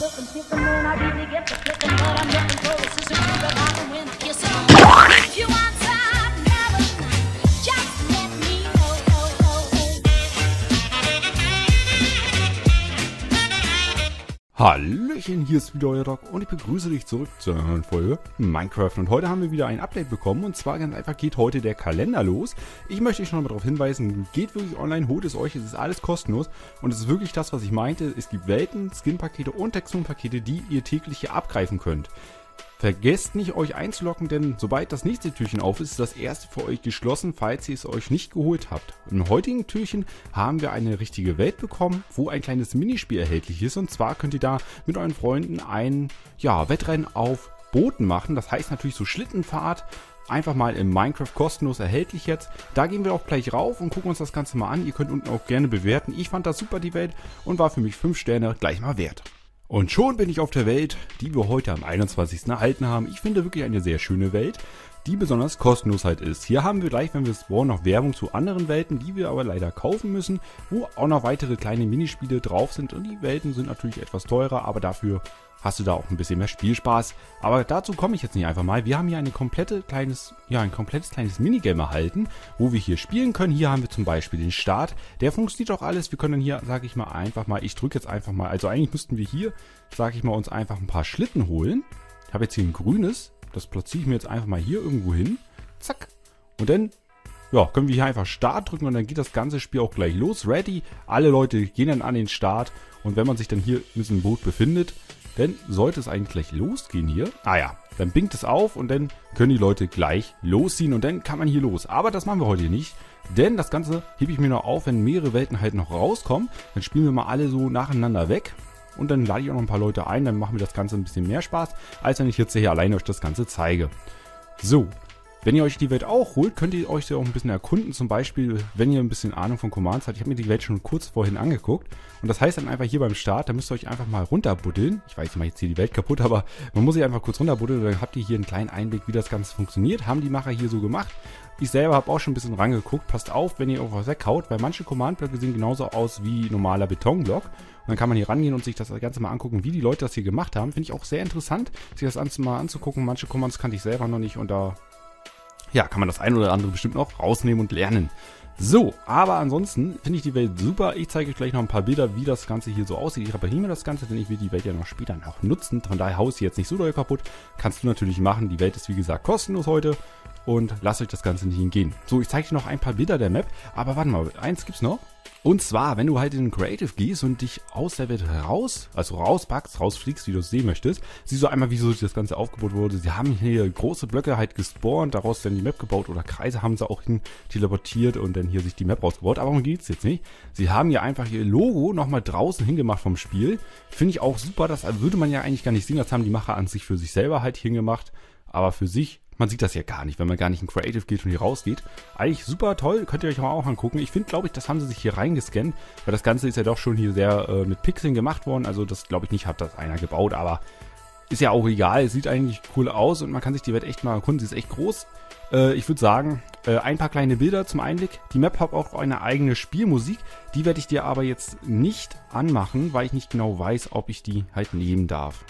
when I really get the kicking, but I'm looking for a sister to the bottom when kissing. If Hallöchen, hier ist wieder euer Doc und ich begrüße dich zurück zu einer neuen Folge Minecraft. Und heute haben wir wieder ein Update bekommen und zwar ganz einfach geht heute der Kalender los. Ich möchte euch noch mal darauf hinweisen, geht wirklich online, holt es euch, es ist alles kostenlos und es ist wirklich das, was ich meinte. Es gibt Welten, Skin-Pakete und Texturenpakete, die ihr täglich hier abgreifen könnt. Vergesst nicht, euch einzulocken, denn sobald das nächste Türchen auf ist, ist das erste für euch geschlossen, falls ihr es euch nicht geholt habt. Im heutigen Türchen haben wir eine richtige Welt bekommen, wo ein kleines Minispiel erhältlich ist. Und zwar könnt ihr da mit euren Freunden ein ja, Wettrennen auf Booten machen. Das heißt natürlich so Schlittenfahrt. Einfach mal im Minecraft kostenlos erhältlich jetzt. Da gehen wir auch gleich rauf und gucken uns das Ganze mal an. Ihr könnt unten auch gerne bewerten. Ich fand das super, die Welt, und war für mich 5 Sterne gleich mal wert. Und schon bin ich auf der Welt, die wir heute am 21. erhalten haben. Ich finde wirklich eine sehr schöne Welt, die besonders kostenlos halt ist. Hier haben wir gleich, wenn wir spawnen, noch Werbung zu anderen Welten, die wir aber leider kaufen müssen, wo auch noch weitere kleine Minispiele drauf sind. Und die Welten sind natürlich etwas teurer, aber dafür hast du da auch ein bisschen mehr Spielspaß. Aber dazu komme ich jetzt nicht einfach mal. Wir haben hier eine komplette kleines, ja, ein komplettes kleines Minigame erhalten, wo wir hier spielen können. Hier haben wir zum Beispiel den Start. Der funktioniert auch alles. Wir können dann hier, sage ich mal, einfach mal, ich drücke jetzt einfach mal, also eigentlich müssten wir hier, sage ich mal, uns einfach ein paar Schlitten holen. Ich habe jetzt hier ein grünes. Das platziere ich mir jetzt einfach mal hier irgendwo hin. Zack. Und dann ja, können wir hier einfach Start drücken und dann geht das ganze Spiel auch gleich los. Ready. Alle Leute gehen dann an den Start. Und wenn man sich dann hier in diesem Boot befindet, dann sollte es eigentlich gleich losgehen hier. Ah ja, dann binkt es auf und dann können die Leute gleich losziehen und dann kann man hier los. Aber das machen wir heute nicht, denn das Ganze hebe ich mir noch auf, wenn mehrere Welten halt noch rauskommen. Dann spielen wir mal alle so nacheinander weg. Und dann lade ich auch noch ein paar Leute ein, dann machen wir das Ganze ein bisschen mehr Spaß, als wenn ich jetzt hier alleine euch das Ganze zeige. So, wenn ihr euch die Welt auch holt, könnt ihr euch sie auch ein bisschen erkunden. Zum Beispiel, wenn ihr ein bisschen Ahnung von Commands habt. Ich habe mir die Welt schon kurz vorhin angeguckt. Und das heißt dann einfach hier beim Start, da müsst ihr euch einfach mal runterbuddeln. Ich weiß, ich mache jetzt hier die Welt kaputt, aber man muss sich einfach kurz runterbuddeln. Dann habt ihr hier einen kleinen Einblick, wie das Ganze funktioniert. Haben die Macher hier so gemacht. Ich selber habe auch schon ein bisschen rangeguckt. Passt auf, wenn ihr irgendwas weghaut, weil manche Command-Blöcke sehen genauso aus wie normaler Betonblock. Und dann kann man hier rangehen und sich das Ganze mal angucken, wie die Leute das hier gemacht haben. Finde ich auch sehr interessant, sich das mal anzugucken. Manche Commands kannte ich selber noch nicht und da ja, kann man das ein oder andere bestimmt noch rausnehmen und lernen. So, aber ansonsten finde ich die Welt super. Ich zeige euch gleich noch ein paar Bilder, wie das Ganze hier so aussieht. Ich repariere mir das Ganze, denn ich will die Welt ja noch später noch nutzen. Von daher haue ich sie jetzt nicht so doll kaputt. Kannst du natürlich machen. Die Welt ist wie gesagt kostenlos heute. Und lasst euch das Ganze nicht hingehen. So, ich zeige dir noch ein paar Bilder der Map. Aber warte mal, eins gibt's noch. Und zwar, wenn du halt in Creative gehst und dich aus der Welt raus, also rauspackst, rausfliegst, wie du es sehen möchtest, siehst du einmal, wie so das Ganze aufgebaut wurde. Sie haben hier große Blöcke halt gespawnt, daraus dann die Map gebaut oder Kreise haben sie auch hin teleportiert und dann hier sich die Map rausgebaut. Aber darum geht's jetzt nicht. Sie haben hier einfach ihr Logo nochmal draußen hingemacht vom Spiel. Finde ich auch super, das würde man ja eigentlich gar nicht sehen. Das haben die Macher an sich für sich selber halt hingemacht. Aber für sich man sieht das ja gar nicht, wenn man gar nicht in Creative geht und hier rausgeht. Eigentlich super toll, könnt ihr euch mal auch angucken. Ich finde, glaube ich, das haben sie sich hier reingescannt, weil das Ganze ist ja doch schon hier sehr äh, mit Pixeln gemacht worden. Also das glaube ich nicht, hat das einer gebaut, aber ist ja auch egal. Es sieht eigentlich cool aus und man kann sich die Welt echt mal erkunden. Sie ist echt groß. Äh, ich würde sagen, äh, ein paar kleine Bilder zum Einblick. Die Map hat auch eine eigene Spielmusik. Die werde ich dir aber jetzt nicht anmachen, weil ich nicht genau weiß, ob ich die halt nehmen darf.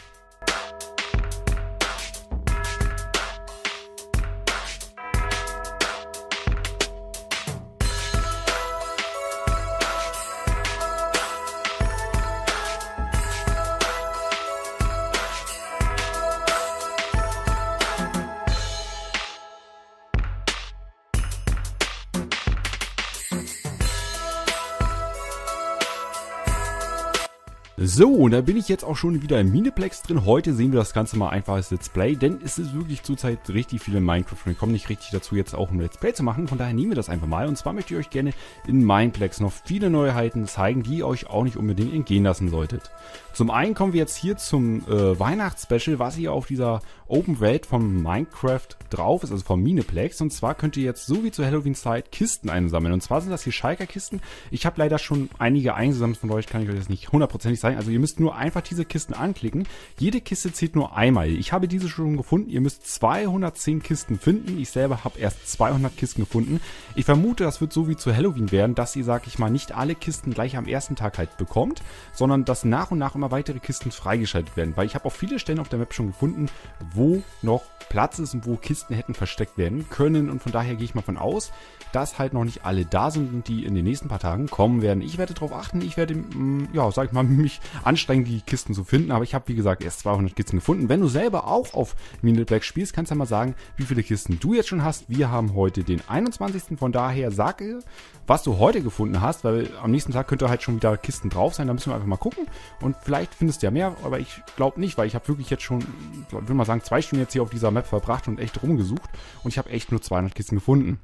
So, und da bin ich jetzt auch schon wieder im Miniplex drin. Heute sehen wir das Ganze mal einfach als Let's Play, denn es ist wirklich zurzeit richtig viel in Minecraft und ich komme nicht richtig dazu, jetzt auch ein Let's Play zu machen. Von daher nehmen wir das einfach mal. Und zwar möchte ich euch gerne in Mineplex noch viele Neuheiten zeigen, die ihr euch auch nicht unbedingt entgehen lassen solltet. Zum einen kommen wir jetzt hier zum äh, Weihnachtsspecial, was hier auf dieser Open Welt von Minecraft drauf ist, also vom Miniplex. Und zwar könnt ihr jetzt so wie zur Halloween-Zeit Kisten einsammeln. Und zwar sind das hier Schalker-Kisten. Ich habe leider schon einige eingesammelt von euch, kann ich euch jetzt nicht hundertprozentig sagen zeigen. Also ihr müsst nur einfach diese Kisten anklicken. Jede Kiste zählt nur einmal. Ich habe diese schon gefunden. Ihr müsst 210 Kisten finden. Ich selber habe erst 200 Kisten gefunden. Ich vermute, das wird so wie zu Halloween werden, dass ihr, sag ich mal, nicht alle Kisten gleich am ersten Tag halt bekommt, sondern dass nach und nach immer weitere Kisten freigeschaltet werden. Weil ich habe auch viele Stellen auf der Map schon gefunden, wo noch Platz ist und wo Kisten hätten versteckt werden können. Und von daher gehe ich mal von aus, dass halt noch nicht alle da sind die in den nächsten paar Tagen kommen werden. Ich werde darauf achten. Ich werde, mm, ja, sag ich mal, mich anstrengen, die Kisten zu finden. Aber ich habe, wie gesagt, erst 200 Kisten gefunden. Wenn du selber auch auf Mine Black spielst, kannst du ja mal sagen, wie viele Kisten du jetzt schon hast. Wir haben heute den 21. Von daher sage, was du heute gefunden hast, weil am nächsten Tag könnte halt schon wieder Kisten drauf sein. Da müssen wir einfach mal gucken. Und vielleicht findest du ja mehr, aber ich glaube nicht, weil ich habe wirklich jetzt schon, ich will mal sagen, zwei Stunden jetzt hier auf dieser Map verbracht und echt rumgesucht. Und ich habe echt nur 200 Kisten gefunden.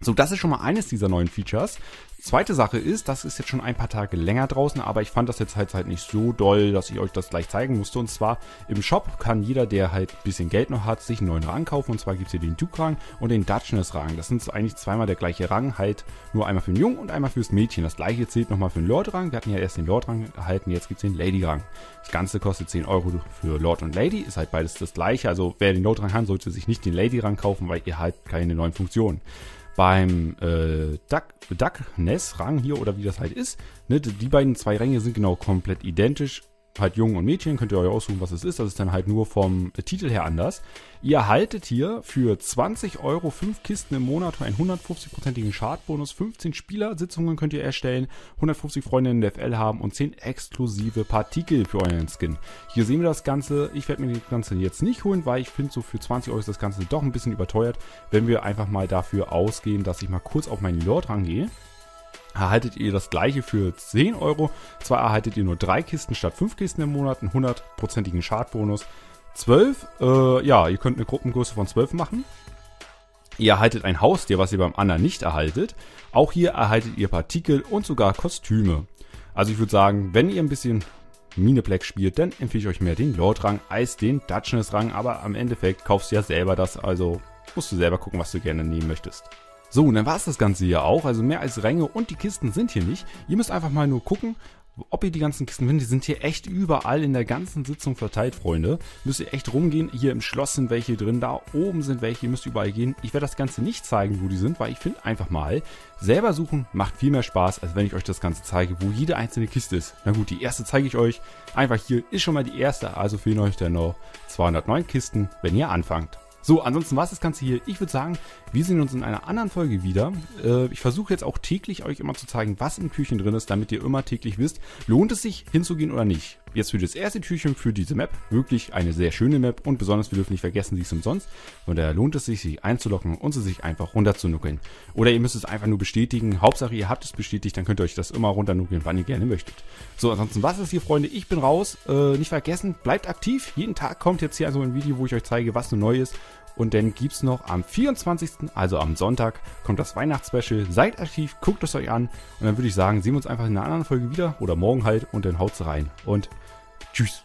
So, das ist schon mal eines dieser neuen Features. Zweite Sache ist, das ist jetzt schon ein paar Tage länger draußen, aber ich fand das jetzt halt, halt nicht so doll, dass ich euch das gleich zeigen musste. Und zwar im Shop kann jeder, der halt ein bisschen Geld noch hat, sich einen neuen Rang kaufen. Und zwar gibt es hier den Duke-Rang und den Duchess-Rang. Das sind eigentlich zweimal der gleiche Rang, halt nur einmal für den Jungen und einmal fürs Mädchen. Das gleiche zählt nochmal für den Lord-Rang. Wir hatten ja erst den Lord-Rang erhalten, jetzt gibt es den Lady-Rang. Das Ganze kostet 10 Euro für Lord und Lady, ist halt beides das gleiche. Also wer den Lord-Rang hat, sollte sich nicht den Lady-Rang kaufen, weil ihr halt keine neuen Funktionen beim äh, Duck, Duck-Ness-Rang hier oder wie das halt ist, ne, die beiden zwei Ränge sind genau komplett identisch halt Jungen und Mädchen, könnt ihr euch aussuchen, was es ist. Das ist dann halt nur vom Titel her anders. Ihr erhaltet hier für 20 Euro 5 Kisten im Monat einen 150-prozentigen Schadbonus, 15 Spielersitzungen könnt ihr erstellen, 150 Freunde in der FL haben und 10 exklusive Partikel für euren Skin. Hier sehen wir das Ganze. Ich werde mir das Ganze jetzt nicht holen, weil ich finde, so für 20 Euro ist das Ganze doch ein bisschen überteuert, wenn wir einfach mal dafür ausgehen, dass ich mal kurz auf meinen Lord rangehe erhaltet ihr das gleiche für 10 Euro. Zwar erhaltet ihr nur 3 Kisten statt 5 Kisten im Monat, einen hundertprozentigen Schadbonus. 12, äh, ja, ihr könnt eine Gruppengröße von 12 machen. Ihr erhaltet ein Haustier, was ihr beim anderen nicht erhaltet. Auch hier erhaltet ihr Partikel und sogar Kostüme. Also ich würde sagen, wenn ihr ein bisschen Mineplex spielt, dann empfehle ich euch mehr den Lord-Rang als den Duchess-Rang. Aber am Endeffekt kaufst du ja selber das, also musst du selber gucken, was du gerne nehmen möchtest. So, und dann war es das Ganze hier auch. Also mehr als Ränge und die Kisten sind hier nicht. Ihr müsst einfach mal nur gucken, ob ihr die ganzen Kisten findet. Die sind hier echt überall in der ganzen Sitzung verteilt, Freunde. Müsst ihr echt rumgehen. Hier im Schloss sind welche drin, da oben sind welche. Ihr müsst überall gehen. Ich werde das Ganze nicht zeigen, wo die sind, weil ich finde einfach mal, selber suchen macht viel mehr Spaß, als wenn ich euch das Ganze zeige, wo jede einzelne Kiste ist. Na gut, die erste zeige ich euch. Einfach hier ist schon mal die erste, also fehlen euch dann noch 209 Kisten, wenn ihr anfangt. So, ansonsten war es das Ganze hier. Ich würde sagen, wir sehen uns in einer anderen Folge wieder. Äh, ich versuche jetzt auch täglich euch immer zu zeigen, was im Türchen drin ist, damit ihr immer täglich wisst, lohnt es sich hinzugehen oder nicht. Jetzt für das erste Türchen für diese Map. Wirklich eine sehr schöne Map und besonders, wir dürfen nicht vergessen, sie ist umsonst. Von daher lohnt es sich, sich einzulocken und sie sich einfach runterzunuckeln. Oder ihr müsst es einfach nur bestätigen. Hauptsache, ihr habt es bestätigt, dann könnt ihr euch das immer runternuckeln, wann ihr gerne möchtet. So, ansonsten was ist hier, Freunde? Ich bin raus. Äh, nicht vergessen, bleibt aktiv. Jeden Tag kommt jetzt hier also ein Video, wo ich euch zeige, was so neu ist. Und dann gibt es noch am 24., also am Sonntag, kommt das Weihnachtsspecial. Seid aktiv, guckt es euch an. Und dann würde ich sagen, sehen wir uns einfach in einer anderen Folge wieder oder morgen halt und dann haut's rein. Und tschüss.